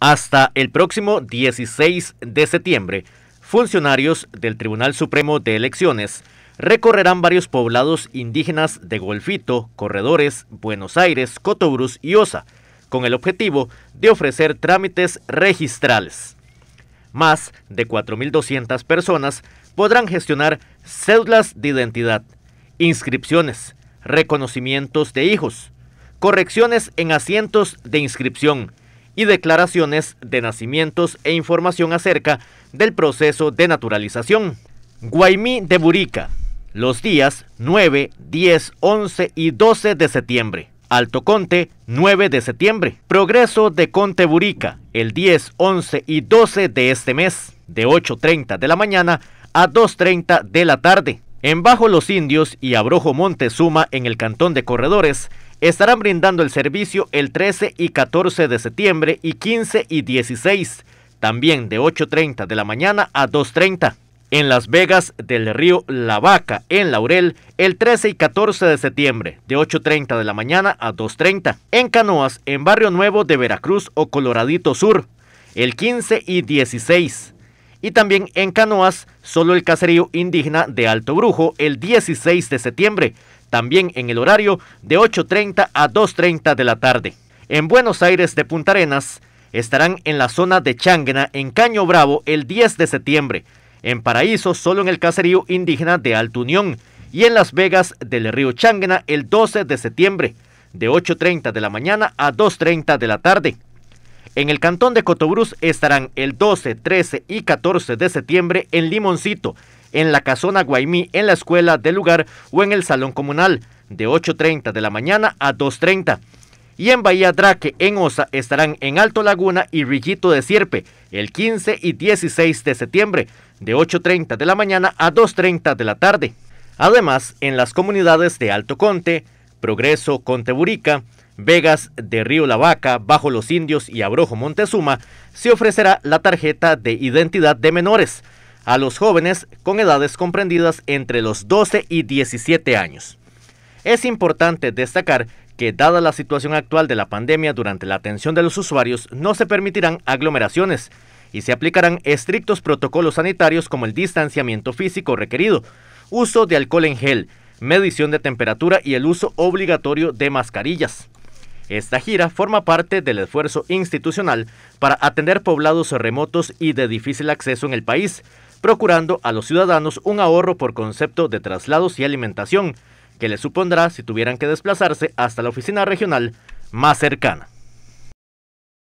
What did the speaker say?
Hasta el próximo 16 de septiembre, funcionarios del Tribunal Supremo de Elecciones recorrerán varios poblados indígenas de Golfito, Corredores, Buenos Aires, Cotobruz y Osa, con el objetivo de ofrecer trámites registrales. Más de 4.200 personas podrán gestionar cédulas de identidad, inscripciones, reconocimientos de hijos, correcciones en asientos de inscripción, y declaraciones de nacimientos e información acerca del proceso de naturalización. Guaymí de Burica, los días 9, 10, 11 y 12 de septiembre. Alto Conte, 9 de septiembre. Progreso de Conte Burica, el 10, 11 y 12 de este mes, de 8.30 de la mañana a 2.30 de la tarde. En Bajo los Indios y Abrojo Montezuma, en el Cantón de Corredores, estarán brindando el servicio el 13 y 14 de septiembre y 15 y 16, también de 8.30 de la mañana a 2.30. En Las Vegas del río La Vaca, en Laurel, el 13 y 14 de septiembre, de 8.30 de la mañana a 2.30. En Canoas, en Barrio Nuevo de Veracruz o Coloradito Sur, el 15 y 16. Y también en Canoas, solo el caserío indígena de Alto Brujo, el 16 de septiembre, también en el horario de 8.30 a 2.30 de la tarde. En Buenos Aires de Punta Arenas estarán en la zona de Chángana, en Caño Bravo, el 10 de septiembre. En Paraíso, solo en el caserío indígena de Alto Unión. Y en Las Vegas del río Chángana, el 12 de septiembre, de 8.30 de la mañana a 2.30 de la tarde. En el cantón de Cotobruz estarán el 12, 13 y 14 de septiembre en Limoncito, en la casona Guaymí, en la escuela del lugar o en el salón comunal, de 8.30 de la mañana a 2.30. Y en Bahía Draque, en Osa, estarán en Alto Laguna y Rillito de Sierpe, el 15 y 16 de septiembre, de 8.30 de la mañana a 2.30 de la tarde. Además, en las comunidades de Alto Conte, Progreso, Conteburica, Vegas de Río La Vaca, Bajo los Indios y Abrojo Montezuma, se ofrecerá la tarjeta de identidad de menores, a los jóvenes con edades comprendidas entre los 12 y 17 años. Es importante destacar que dada la situación actual de la pandemia durante la atención de los usuarios, no se permitirán aglomeraciones y se aplicarán estrictos protocolos sanitarios como el distanciamiento físico requerido, uso de alcohol en gel, medición de temperatura y el uso obligatorio de mascarillas. Esta gira forma parte del esfuerzo institucional para atender poblados remotos y de difícil acceso en el país, procurando a los ciudadanos un ahorro por concepto de traslados y alimentación, que les supondrá si tuvieran que desplazarse hasta la oficina regional más cercana.